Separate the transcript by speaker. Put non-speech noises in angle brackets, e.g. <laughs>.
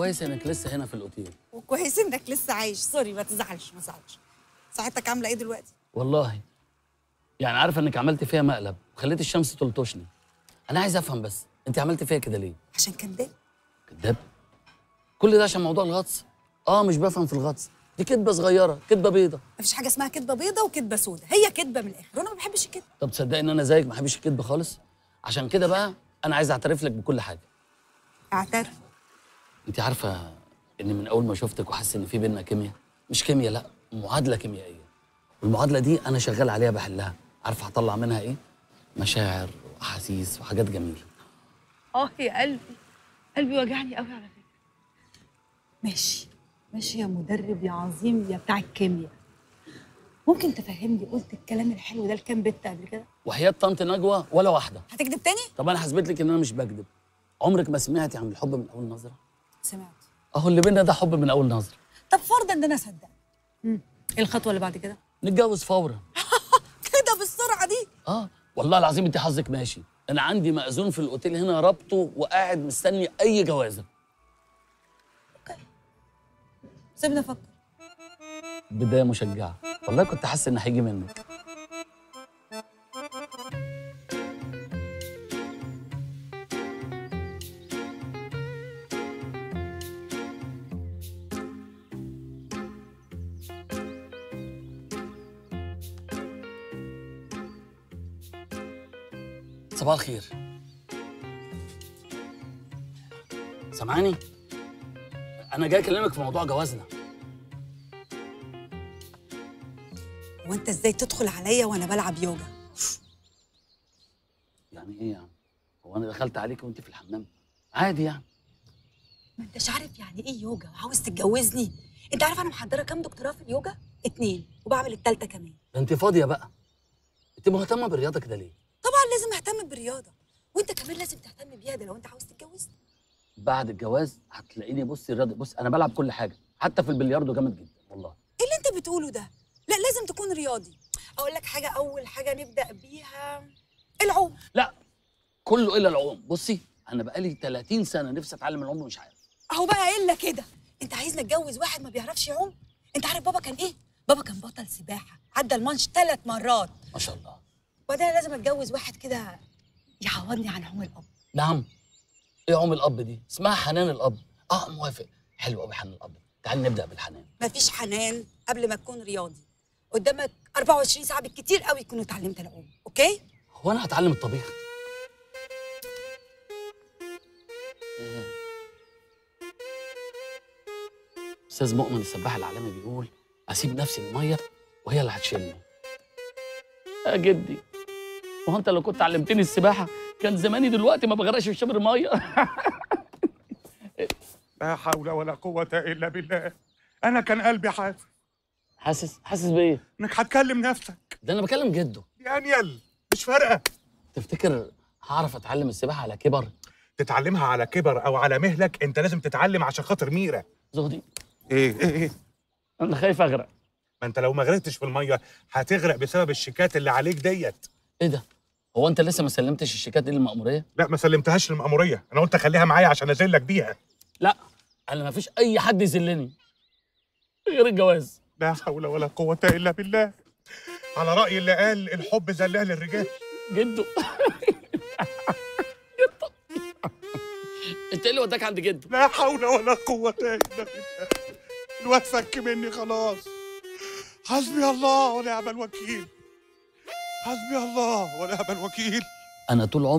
Speaker 1: كويس إنك لسه هنا في الأوتيل.
Speaker 2: وكويس إنك لسه عايش. سوري ما تزعلش ما تزعلش. صحتك عاملة إيه دلوقتي؟
Speaker 1: والله. يعني عارفه إنك عملت فيها مقلب وخليت الشمس تلطشني. أنا عايز أفهم بس أنت عملت فيها كده ليه؟
Speaker 2: عشان كداب
Speaker 1: كداب كل ده عشان موضوع الغطس؟ آه مش بفهم في الغطس. دي كدبة صغيرة كدبة بيضة.
Speaker 2: مفيش حاجة اسمها كدبة بيضة وكدبة سودة. هي كدبة من الآخر. وأنا ما بحبش الكدب.
Speaker 1: طب تصدقي إن أنا زيك ما بحبش الكدب خالص؟ عشان كده بقى أنا عايز أعترف لك بكل حاجة.
Speaker 2: أعترف.
Speaker 1: انت عارفة ان من اول ما شفتك وحاسس ان في بينا كيمياء مش كيمياء لا معادلة كيميائية. والمعادلة دي أنا شغال عليها بحلها. عارفة هطلع منها إيه؟ مشاعر وأحاسيس وحاجات جميلة.
Speaker 3: آه يا قلبي. قلبي وجعني قوي على فكرة.
Speaker 2: ماشي. ماشي يا مدرب يا عظيم يا بتاع الكيمياء. ممكن تفهمني قلت الكلام الحلو ده لكام بنت قبل كده؟
Speaker 1: وحياه طنط نجوى ولا واحدة.
Speaker 2: هتكذب تاني؟
Speaker 1: طب أنا هثبت لك إن أنا مش بكذب. عمرك ما سمعتي عن الحب من أول نظرة؟
Speaker 2: سمعت.
Speaker 1: أهو اللي بينا ده حب من أول نظرة.
Speaker 2: طب فرضا إن أنا أصدق. إيه الخطوة اللي بعد كده؟
Speaker 1: نتجوز فورا. <laughs>
Speaker 2: كده بالسرعة دي؟
Speaker 1: آه. والله العظيم أنت حظك ماشي. أنا عندي مأذون في الأوتيل هنا ربطه وقاعد مستني أي جوازة.
Speaker 2: سيبنا أفكر.
Speaker 1: بداية مشجعة. والله كنت حاسس ان هيجي منك. صباح الخير. سامعاني أنا جاي أكلمك في موضوع جوازنا.
Speaker 2: هو انت إزاي تدخل عليا وأنا بلعب يوجا؟
Speaker 1: يعني إيه يعني؟ هو أنا دخلت عليك وأنت في الحمام. عادي يعني.
Speaker 2: ما أنتش عارف يعني إيه يوجا؟ وعاوز تتجوزني؟ أنت عارف أنا محضرة كام دكتوراه في اليوجا؟ اتنين. وبعمل التالتة كمان.
Speaker 1: ده أنت فاضية بقى. أنت مهتمة بالرياضة كده ليه؟
Speaker 2: لازم أهتم بالرياضة. وأنت كمان لازم تهتم بيها ده لو أنت عاوز تتجوزني
Speaker 1: بعد الجواز هتلاقيني بصي الرياضة بص أنا بلعب كل حاجة حتى في البلياردو جامد جدا والله.
Speaker 2: إيه اللي أنت بتقوله ده؟ لا لازم تكون رياضي. أقول لك حاجة أول حاجة نبدأ بيها العوم.
Speaker 1: لا كله إلا العوم. بصي أنا بقالي 30 سنة نفسي أتعلم العوم ومش عارف.
Speaker 2: أهو بقى إلا كده. أنت عايزني اتجوز واحد ما بيعرفش يعوم؟ أنت عارف بابا كان إيه؟ بابا كان بطل سباحة عدى المانش ثلاث مرات.
Speaker 1: ما شاء الله.
Speaker 2: وبعدين لازم اتجوز واحد كده يعوضني عن عوم الأب.
Speaker 1: نعم. إيه عوم الأب دي؟ اسمها حنان الأب. آه موافق. حلو قوي حنان الأب. تعال نبدأ بالحنان.
Speaker 2: مفيش حنان قبل ما تكون رياضي. قدامك 24 ساعة بالكتير قوي تكون اتعلمت العوم. أوكي؟
Speaker 1: هو أنا هتعلم الطبيخ؟ آه. أستاذ مؤمن السباح العالمي بيقول أسيب نفسي المية وهي اللي هتشيلني. يا جدي. وهو انت لو كنت علمتني السباحة كان زماني دلوقتي ما بغرقش في شبر ميه
Speaker 4: لا حول ولا قوة إلا بالله. أنا كان قلبي حاسس.
Speaker 1: حاسس؟ حاسس بإيه؟
Speaker 4: إنك هتكلم نفسك.
Speaker 1: ده أنا بكلم جده.
Speaker 4: يا أنيل مش فارقة.
Speaker 1: تفتكر هعرف أتعلم السباحة على كبر؟
Speaker 4: تتعلمها على كبر أو على مهلك أنت لازم تتعلم عشان خاطر ميرا
Speaker 1: زهدي.
Speaker 4: إيه إيه إيه.
Speaker 1: أنا خايف أغرق.
Speaker 4: ما أنت لو ما غرقتش في المية هتغرق بسبب الشيكات اللي عليك ديت.
Speaker 1: إيه ده؟ هو أنت لسه ما سلمتش الشيكات دي للمأمورية؟
Speaker 4: لا ما سلمتهاش للمأمورية. أنا قلت أخليها معايا عشان أذلك بيها.
Speaker 1: لا أنا ما فيش أي حد يذلني غير الجواز.
Speaker 4: لا حول ولا قوة إلا بالله. على رأي اللي قال الحب زلاه للرجال.
Speaker 1: جده. <laughs> جده. أنت إيه اللي وداك عند جده؟
Speaker 4: لا حول ولا قوة إلا بالله. الواد فك مني خلاص. حسبي الله ونعم الوكيل. حسبي الله ونعم الوكيل.
Speaker 1: أنا طول عمري